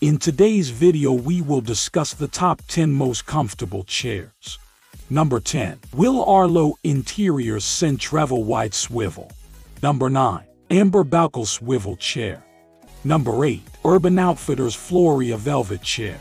In today's video we will discuss the top 10 most comfortable chairs. Number 10. Willa Arlo Interior Centrevel Wide Swivel. Number 9. Amber Balcal Swivel Chair. Number 8. Urban Outfitters Floria Velvet Chair.